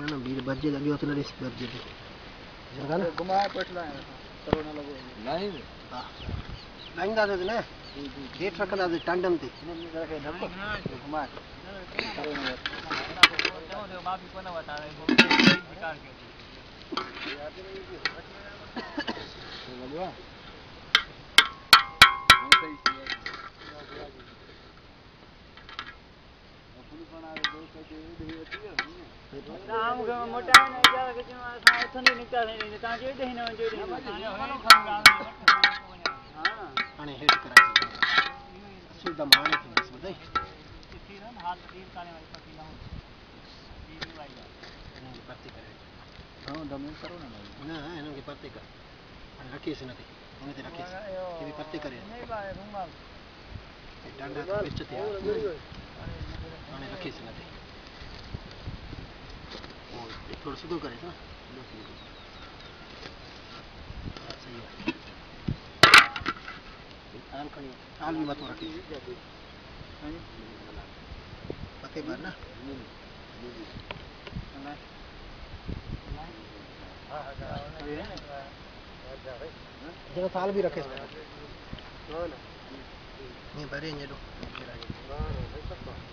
نه نه بير بجي لڳيو ٿو نه ڏس بجي تي گهمائي پٽلا سرو نه لڳو لائن ها لائينداسين نه هيٺ رکنداسين ٽانڊن تي گهمائي مان به ڪونه وٺان انتظار ڪيو لڳو پنهان اره دو ستي ديهي ته نه نه ها امه موټا نه يا گچو اسا اتھن دي نكتا نه تا کي دي نه جو دي ها اني هيت کراسي اڻي رکي سنده او ڊيٽور سڏو ڪري ٿا ائين ڪنيءَ ائين مٿو رکي هاني پٿي ورنا هان اڄا سال به رکي سنده سبحان الله ني پارين يدو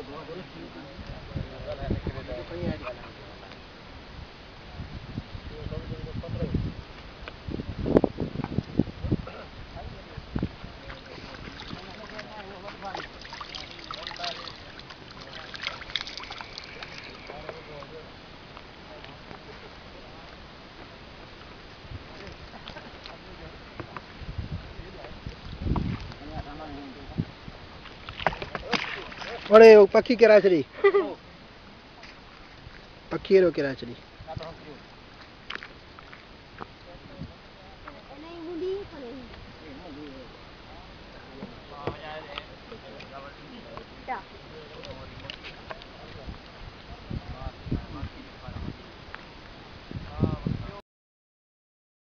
Obrigado. هاڻي پکي ڪراچري پکيءَ جو ڪراچڙي